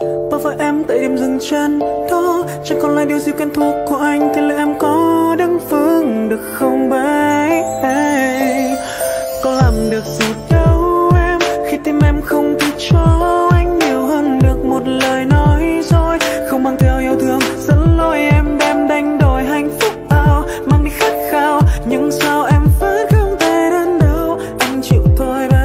bao phải em tại điểm dừng chân đó, Chẳng còn lại điều gì quen thuộc của anh. Thì liệu em có đứng vững được không bấy? Hey. Có làm được gì đâu em, Khi tim em không thể cho anh nhiều hơn được một lời nói dối. Không mang theo yêu thương, dẫn lối em đem đánh đổi hạnh phúc ao Mang đi khát khao. Nhưng sao em vẫn không thể đến đâu Anh chịu thôi bao